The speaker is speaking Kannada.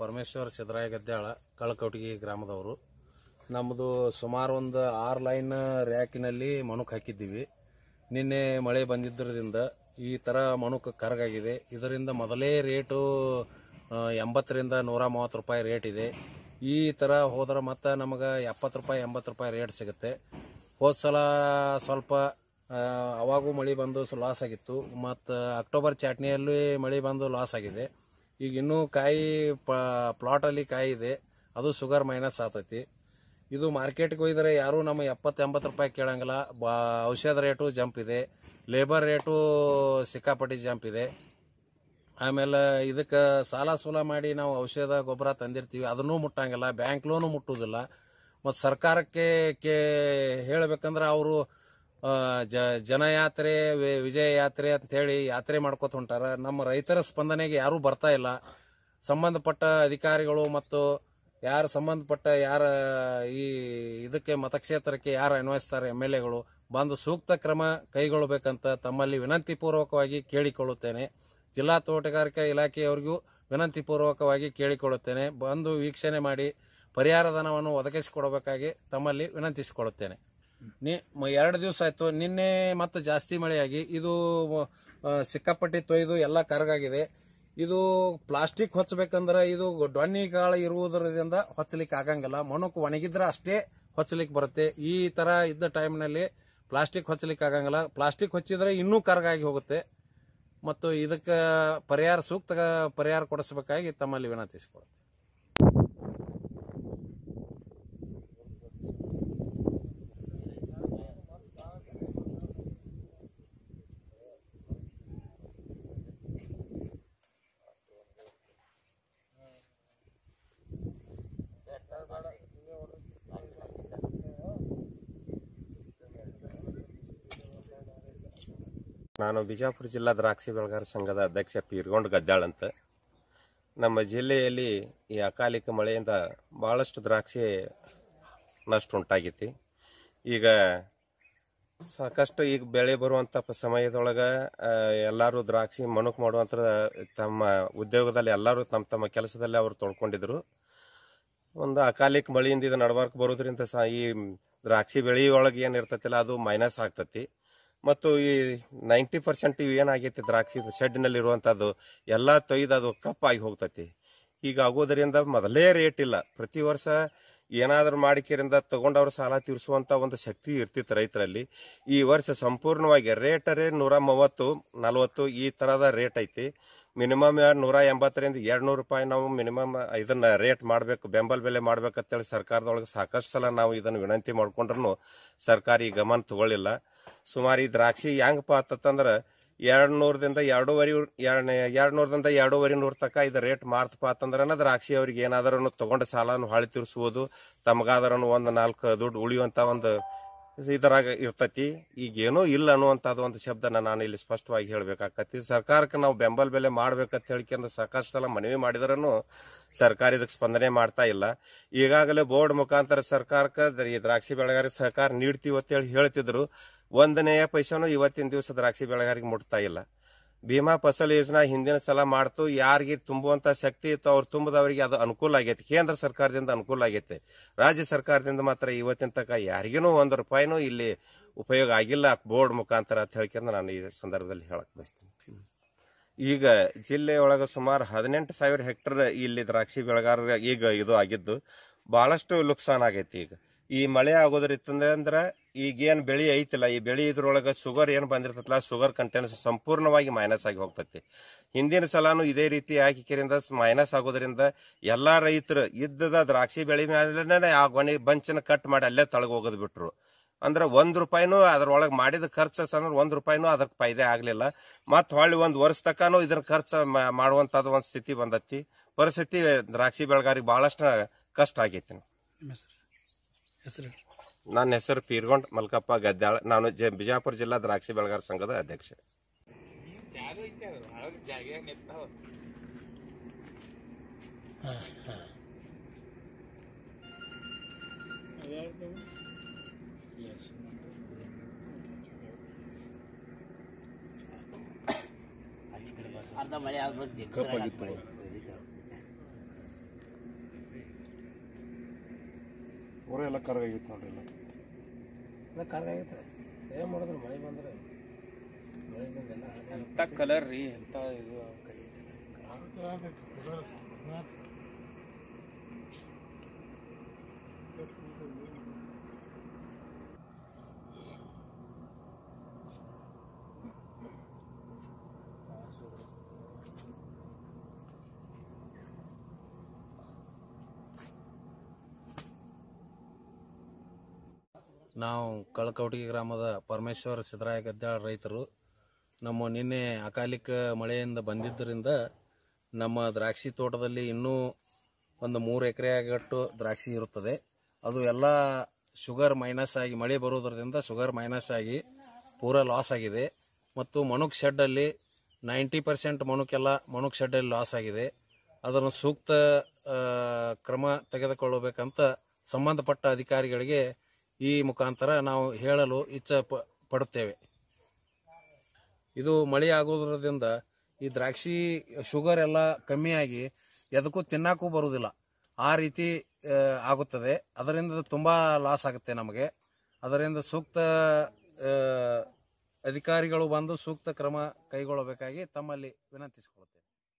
ಪರಮೇಶ್ವರ್ ಸಿದ್ದರಾಯ ಗದ್ದಾಳ ಕಳಕೌಟಗಿ ಗ್ರಾಮದವರು. ನಮ್ಮದು ಸುಮಾರು ಒಂದು ಆರು ಲೈನ್ ರ್ಯಾಕಿನಲ್ಲಿ ಮಣುಕ್ ಹಾಕಿದ್ದೀವಿ. ನಿನ್ನೆ ಮಳೆ ಬಂದಿದ್ದರಿಂದ ಈ ಥರ ಮಣುಕ್ ಕರಗಾಗಿದೆ. ಇದರಿಂದ ಮೊದಲೇ ರೇಟು ಎಂಬತ್ತರಿಂದ ನೂರ ಮೂವತ್ತು ರೂಪಾಯಿ ರೇಟ್ ಇದೆ. ಈ ಥರ ಹೋದ್ರೆ ಮತ್ತೆ ನಮಗೆ ಎಪ್ಪತ್ತು ರೂಪಾಯಿ, ಎಂಬತ್ತು ರೂಪಾಯಿ ರೇಟ್ ಸಿಗುತ್ತೆ. ಹೋದ ಸಲ ಸ್ವಲ್ಪ ಅವಾಗೂ ಮಳೆ ಬಂದು ಲಾಸ್ ಆಗಿತ್ತು. ಮತ್ತು ಅಕ್ಟೋಬರ್ ಚಾಟ್ನಿಯಲ್ಲಿ ಮಳೆ ಬಂದು ಲಾಸ್ ಆಗಿದೆ. ಈಗ ಇನ್ನೂ ಕಾಯಿ ಪ್ಲಾಟಲ್ಲಿ ಕಾಯಿ ಇದೆ. ಅದು ಶುಗರ್ ಮೈನಸ್ ಆತೈತಿ. ಇದು ಮಾರ್ಕೆಟ್ಗೆ ಹೋಗಿದ್ರೆ ಯಾರು ನಮ್ಮ ಎಪ್ಪತ್ತು ಎಂಬತ್ತು ರೂಪಾಯಿ ಕೇಳಂಗಿಲ್ಲ. ಬಾ, ಔಷಧ ರೇಟು ಜಂಪ್ ಇದೆ. ಲೇಬರ್ ರೇಟು ಸಿಕ್ಕಾಪಟ್ಟಿ ಜಂಪ್ ಇದೆ. ಆಮೇಲೆ ಇದಕ್ಕೆ ಸಾಲ ಸೂಲ ಮಾಡಿ ನಾವು ಔಷಧ ಗೊಬ್ಬರ ತಂದಿರ್ತೀವಿ. ಅದನ್ನೂ ಮುಟ್ಟಂಗಿಲ್ಲ. ಬ್ಯಾಂಕ್ ಲೋನು ಮುಟ್ಟುವುದಿಲ್ಲ ಮತ್ತು ಸರ್ಕಾರಕ್ಕೆ ಕೇ, ಹೇಳಬೇಕಂದ್ರೆ ಅವರು ಜ, ಜನಯಾತ್ರೆ ವಿಜಯ ಯಾತ್ರೆ ಅಂತ ಹೇಳಿ ಯಾತ್ರೆ ಮಾಡ್ಕೋತ ಹೊಂಟಾರ. ನಮ್ಮ ರೈತರ ಸ್ಪಂದನೆಗೆ ಯಾರೂ ಬರ್ತಾ ಇಲ್ಲ. ಸಂಬಂಧಪಟ್ಟ ಅಧಿಕಾರಿಗಳು ಮತ್ತು ಯಾರು ಸಂಬಂಧಪಟ್ಟ ಯಾರ, ಈ ಇದಕ್ಕೆ ಮತಕ್ಷೇತ್ರಕ್ಕೆ ಯಾರು ಅನ್ವಯಿಸ್ತಾರೆ ಎಂ ಎಲ್ ಎಗಳು, ಬಂದು ಸೂಕ್ತ ಕ್ರಮ ಕೈಗೊಳ್ಳಬೇಕಂತ ತಮ್ಮಲ್ಲಿ ವಿನಂತಿ ಪೂರ್ವಕವಾಗಿ ಕೇಳಿಕೊಳ್ಳುತ್ತೇನೆ. ಜಿಲ್ಲಾ ತೋಟಗಾರಿಕಾ ಇಲಾಖೆಯವರಿಗೂ ವಿನಂತಿ ಪೂರ್ವಕವಾಗಿ ಕೇಳಿಕೊಳ್ಳುತ್ತೇನೆ. ಬಂದು ವೀಕ್ಷಣೆ ಮಾಡಿ ಪರಿಹಾರ ಧನವನ್ನು ಒದಗಿಸಿಕೊಡಬೇಕಾಗಿ ತಮ್ಮಲ್ಲಿ ವಿನಂತಿಸಿಕೊಳ್ಳುತ್ತೇನೆ. ಎರಡು ದಿವಸ ಆಯ್ತು. ನಿನ್ನೆ ಮತ್ತೆ ಜಾಸ್ತಿ ಮಳೆಯಾಗಿ. ಇದು ಸಿಕ್ಕಾಪಟ್ಟಿ ತೊಯ್ದು ಎಲ್ಲ ಕರಗಾಗಿದೆ. ಇದು ಪ್ಲಾಸ್ಟಿಕ್ ಹೊಚ್ಚಬೇಕಂದ್ರೆ ಇದು ಡೊನ್ನಿಗಾಳ ಇರುವುದರಿಂದ ಹೊಚ್ಚಲಿಕ್ಕೆ ಆಗಂಗಿಲ್ಲ. ಮಣುಕ್ ಒಣಗಿದ್ರೆ ಅಷ್ಟೇ ಹೊಚ್ಚಲಿಕ್ಕೆ ಬರುತ್ತೆ. ಈ ತರ ಇದ್ದ ಟೈಮ್ನಲ್ಲಿ ಪ್ಲಾಸ್ಟಿಕ್ ಹೊಚ್ಚಲಿಕ್ಕೆ ಆಗಂಗಿಲ್ಲ. ಪ್ಲಾಸ್ಟಿಕ್ ಹೊಚ್ಚಿದ್ರೆ ಇನ್ನೂ ಕರಗಾಗಿ ಹೋಗುತ್ತೆ. ಮತ್ತು ಇದಕ್ಕೆ ಪರಿಹಾರ, ಸೂಕ್ತ ಪರಿಹಾರ ಕೊಡಿಸಬೇಕಾಗಿ ತಮ್ಮಲ್ಲಿ ವಿನಂತಿಸಿಕೊಳ್ಳುತ್ತೆ ನಾನು ಬಿಜಾಪುರ ಜಿಲ್ಲಾ ದ್ರಾಕ್ಷಿ ಬೆಳೆಗಾರ ಸಂಘದ ಅಧ್ಯಕ್ಷ ಪೀರ್ಗೊಂಡ್ ಗದ್ದಾಳ್ ಅಂತ. ನಮ್ಮ ಜಿಲ್ಲೆಯಲ್ಲಿ ಈ ಅಕಾಲಿಕ ಮಳೆಯಿಂದ ಭಾಳಷ್ಟು ದ್ರಾಕ್ಷಿ ನಷ್ಟ ಉಂಟಾಗೈತಿ ಈಗ ಸಾಕಷ್ಟು ಈಗ ಬೆಳೆ ಬರುವಂಥ ಸಮಯದೊಳಗೆ ಎಲ್ಲರೂ ದ್ರಾಕ್ಷಿ ಮಣುಕ್ ಮಾಡುವಂಥ ತಮ್ಮ ಉದ್ಯೋಗದಲ್ಲಿ ಎಲ್ಲರೂ ತಮ್ಮ ತಮ್ಮ ಕೆಲಸದಲ್ಲಿ ಅವರು ತೊಳ್ಕೊಂಡಿದ್ರು. ಒಂದು ಅಕಾಲಿಕ ಮಳೆಯಿಂದ ಇದು ನಡಬಾರ್ಕ್ ಬರೋದ್ರಿಂದ ಸಹ ಈ ದ್ರಾಕ್ಷಿ ಬೆಳೆಯೊಳಗೆ ಏನು ಇರ್ತೈತಿಲ್ಲ, ಅದು ಮೈನಸ್ ಆಗ್ತತಿ. ಮತ್ತು ಈ ನೈಂಟಿ ಪರ್ಸೆಂಟ್ ಇವು ಏನಾಗೈತಿ ದ್ರಾಕ್ಷಿ ಶೆಡ್ನಲ್ಲಿ ಇರುವಂಥದ್ದು ಎಲ್ಲ ತೊಯ್ದು ಅದು ಕಪ್ಪಾಗಿ ಹೋಗ್ತತಿ. ಈಗ ಆಗೋದರಿಂದ ಮೊದಲೇ ರೇಟ್ ಇಲ್ಲ. ಪ್ರತಿ ವರ್ಷ ಏನಾದರೂ ಮಾಡಿಕೆರಿಂದ ತಗೊಂಡವ್ರ ಸಾಲ ತೀರಿಸುವಂಥ ಒಂದು ಶಕ್ತಿ ಇರ್ತಿತ್ತು ರೈತರಲ್ಲಿ. ಈ ವರ್ಷ ಸಂಪೂರ್ಣವಾಗಿ ರೇಟರೇ ನೂರ ಮೂವತ್ತು, ನಲವತ್ತು ಈ ಥರದ ರೇಟ್ ಐತಿ. ಮಿನಿಮಮ್ ನೂರ ಎಂಬತ್ತರಿಂದ ಎರಡು ನೂರು ರೂಪಾಯಿ ನಾವು ಮಿನಿಮಮ್ ಇದನ್ನ ರೇಟ್ ಮಾಡಬೇಕು, ಬೆಂಬಲ ಬೆಲೆ ಮಾಡ್ಬೇಕಂತೇಳಿ ಸರ್ಕಾರದೊಳಗೆ ಸಾಕಷ್ಟು ಸಲ ನಾವು ಇದನ್ನು ವಿನಂತಿ ಮಾಡ್ಕೊಂಡ್ರು ಸರ್ಕಾರ ಈ ಗಮನ ತಗೊಳ್ಳಿಲ್ಲ. ಸುಮಾರು ಈ ದ್ರಾಕ್ಷಿ ಹೆಂಗಪ್ಪ ಆತಂದ್ರೆ ಎರಡು ನೂರದಿಂದ ಎರಡೂವರೆ ಎರಡು ನೂರದಿಂದ ಎರಡೂವರೆ ನೂರ ತಕ ಇದು ರೇಟ್ ಮಾರ್ತಪ್ಪ ಅಂತಂದ್ರೆ ದ್ರಾಕ್ಷಿ ಅವ್ರಿಗೆ ಏನಾದರೂ ತಗೊಂಡು ಸಾಲನ ಹಾಳಿ ತೀರಿಸುವುದು ತಮಗಾದ್ರೂ ಒಂದು ನಾಲ್ಕು ದುಡ್ಡು ಉಳಿಯುವಂಥ ಒಂದು ಇದರಾಗ ಇರ್ತತಿ. ಈಗೇನೂ ಇಲ್ಲ ಅನ್ನುವಂಥದ್ದು ಒಂದು ಶಬ್ದನ ನಾನು ಇಲ್ಲಿ ಸ್ಪಷ್ಟವಾಗಿ ಹೇಳಬೇಕಾಕತಿ ಸರ್ಕಾರಕ್ಕೆ ನಾವು ಬೆಂಬಲ ಬೆಲೆ ಮಾಡ್ಬೇಕಂತ ಹೇಳ್ಕೊಂಡು ಸಾಕಷ್ಟು ಸಲ ಮನವಿ ಮಾಡಿದ್ರೂ ಸರ್ಕಾರ ಇದಕ್ಕೆ ಸ್ಪಂದನೆ ಮಾಡ್ತಾ ಇಲ್ಲ. ಈಗಾಗಲೇ ಬೋರ್ಡ್ ಮುಖಾಂತರ ಸರ್ಕಾರಕ್ಕೆ ಈ ದ್ರಾಕ್ಷಿ ಬೆಳೆಗಾರಿ ಸಹಕಾರ ನೀಡ್ತೀವಿ ಅಂತೇಳಿ ಹೇಳ್ತಿದ್ರು. ಒಂದನೆಯ ಪೈಸಾನು ಇವತ್ತಿನ ದಿವಸ ದ್ರಾಕ್ಷಿ ಬೆಳೆಗಾರಿಗೆ ಮುಟ್ತಾ ಇಲ್ಲ. ಭೀಮಾ ಫಸಲ್ ಯೋಜನಾ ಹಿಂದಿನ ಸಲ ಮಾಡ್ತು, ಯಾರಿಗೆ ತುಂಬುವಂತ ಶಕ್ತಿ ಇತ್ತು ಅವ್ರು ತುಂಬದವರಿಗೆ ಅದು ಅನುಕೂಲ ಆಗೈತಿ. ಕೇಂದ್ರ ಸರ್ಕಾರದಿಂದ ಅನುಕೂಲ ಆಗೈತೆ. ರಾಜ್ಯ ಸರ್ಕಾರದಿಂದ ಮಾತ್ರ ಇವತ್ತಿನ ತನಕ ಯಾರಿಗೂ ಒಂದು ರೂಪಾಯಿನೂ ಇಲ್ಲಿ ಉಪಯೋಗ ಆಗಿಲ್ಲ. ಬೋರ್ಡ್ ಮುಖಾಂತರ ಅಂತ ಹೇಳ್ಕೊಂಡು ನಾನು ಈ ಸಂದರ್ಭದಲ್ಲಿ ಹೇಳಕ್ ಬಯಸ್ತೀನಿ. ಈಗ ಜಿಲ್ಲೆಯೊಳಗೆ ಸುಮಾರು ಹದಿನೆಂಟು ಸಾವಿರ ಹೆಕ್ಟರ್ ಇಲ್ಲಿ ದ್ರಾಕ್ಷಿ ಬೆಳೆಗಾರ ಈಗ ಇದು ಆಗಿದ್ದು, ಬಹಳಷ್ಟು ನುಕ್ಸಾನ್ ಆಗೈತಿ ಈಗ. ಈ ಮಳೆ ಆಗೋದ್ರಿಂದ ಅಂದ್ರೆ ಈಗೇನ್ ಬೆಳಿ ಐತಿಲ್ಲ, ಈ ಬೆಳಿ ಇದ್ರೊಳಗೆ ಶುಗರ್ ಏನು ಬಂದಿರ್ತೈತಲ್ಲ ಶುಗರ್ ಕಂಟೆಂಟ್ಸ್ ಸಂಪೂರ್ಣವಾಗಿ ಮೈನಸ್ ಆಗಿ ಹೋಗ್ತತಿ. ಹಿಂದಿನ ಸಲಾನು ಇದೇ ರೀತಿ ಹಾಕಿಕೆರಿಂದ ಮೈನಸ್ ಆಗೋದ್ರಿಂದ ಎಲ್ಲ ರೈತರು ಇದ್ದದ ದ್ರಾಕ್ಷಿ ಬೆಳೆ ಮೇಲೆ ಆ ಗೊನೆ ಬಂಚನ ಕಟ್ ಮಾಡಿ ಅಲ್ಲೇ ತಳಗ ಹೋಗೋದು ಬಿಟ್ರು. ಅಂದ್ರೆ ಒಂದು ರೂಪಾಯಿನೂ ಅದ್ರೊಳಗೆ ಮಾಡಿದ ಖರ್ಚು ಅಂದ್ರೆ ಒಂದು ರೂಪಾಯಿನೂ ಅದಕ್ಕೆ ಫೈದೆ ಆಗಲಿಲ್ಲ. ಮತ್ತು ಹೊಳ್ಳಿ ಒಂದು ವರ್ಷ ತಕ್ಕನೂ ಇದ್ರ ಖರ್ಚು ಮಾಡುವಂಥದ್ದು ಒಂದು ಸ್ಥಿತಿ ಬಂದತ್ತಿ ಪರಿಸ್ಥಿತಿ ದ್ರಾಕ್ಷಿ ಬೆಳೆಗಾರಿಗೆ ಬಹಳಷ್ಟು ಕಷ್ಟ ಆಗೈತಿ. ಹೆಸರು. ನನ್ನ ಹೆಸರು ಪೀರ್ಗೊಂಡ್ ಮಲ್ಕಪ್ಪ ಗದ್ದಾಳ ನಾನು ಜ ಬಿಜಾಪುರ ಜಿಲ್ಲಾ ದ್ರಾಕ್ಷಿ ಬೆಳೆಗಾರ ಸಂಘದ ಅಧ್ಯಕ್ಷ ಹಾ ಹಾ ಅರ್ಧ ಮಳೆ ಆಗ್ಬೇಕು ಎಲ್ಲ ಕರಗಾಗಿತ್ತು ನೋಡ್ರಿ ಎಲ್ಲ. ಎಲ್ಲ ಕರ್ಗಾಗೈತೆ ಏನು ಮಾಡಿದ್ರು? ಮಳೆ ಬಂದ್ರೆ ಮಳೆದಿಂದೆಲ್ಲ ಎಂತ ಕಲರ್ ರೀ? ಎಂತ ಇದು ಕೈ ನಾವು ಕಳಕೌಟಿ ಗ್ರಾಮದ ಪರಮೇಶ್ವರ ಸಿದ್ದರಾಯ ಗದ್ದಾಳ್ ರೈತರು. ನಮ್ಮ ನಿನ್ನೆ ಅಕಾಲಿಕ ಮಳೆಯಿಂದ ಬಂದಿದ್ದರಿಂದ ನಮ್ಮ ದ್ರಾಕ್ಷಿ ತೋಟದಲ್ಲಿ ಇನ್ನೂ ಒಂದು ಮೂರು ಎಕರೆಗಟ್ಟು ದ್ರಾಕ್ಷಿ ಇರುತ್ತದೆ. ಅದು ಎಲ್ಲ ಶುಗರ್ ಮೈನಸ್ ಆಗಿ ಮಳೆ ಬರೋದ್ರಿಂದ ಶುಗರ್ ಮೈನಸ್ ಆಗಿ ಪೂರ ಲಾಸ್ ಆಗಿದೆ. ಮತ್ತು ಮಣುಕ್ ಶೆಡ್ಡಲ್ಲಿ ನೈಂಟಿ ಪರ್ಸೆಂಟ್ ಮಣುಕೆಲ್ಲ ಮಣುಕ್ ಶೆಡ್ಡಲ್ಲಿ ಲಾಸ್ ಆಗಿದೆ. ಅದನ್ನು ಸೂಕ್ತ ಕ್ರಮ ತೆಗೆದುಕೊಳ್ಳಬೇಕಂತ ಸಂಬಂಧಪಟ್ಟ ಅಧಿಕಾರಿಗಳಿಗೆ ಈ ಮುಖಾಂತರ ನಾವು ಹೇಳಲು ಇಚ್ಛೆ ಪಡುತ್ತೇವೆ. ಇದು ಮಳೆ ಆಗೋದ್ರದಿಂದ ಈ ದ್ರಾಕ್ಷಿ ಶುಗರ್ ಎಲ್ಲ ಕಮ್ಮಿಯಾಗಿ ಎದಕ್ಕೂ ತಿನ್ನಕ್ಕೂ ಬರುವುದಿಲ್ಲ. ಆ ರೀತಿ ಆಗುತ್ತದೆ. ಅದರಿಂದ ತುಂಬ ಲಾಸ್ ಆಗುತ್ತೆ ನಮಗೆ. ಅದರಿಂದ ಸೂಕ್ತ ಅಧಿಕಾರಿಗಳು ಬಂದು ಸೂಕ್ತ ಕ್ರಮ ಕೈಗೊಳ್ಳಬೇಕಾಗಿ ತಮ್ಮಲ್ಲಿ ವಿನಂತಿಸಿಕೊಳ್ಳುತ್ತೇವೆ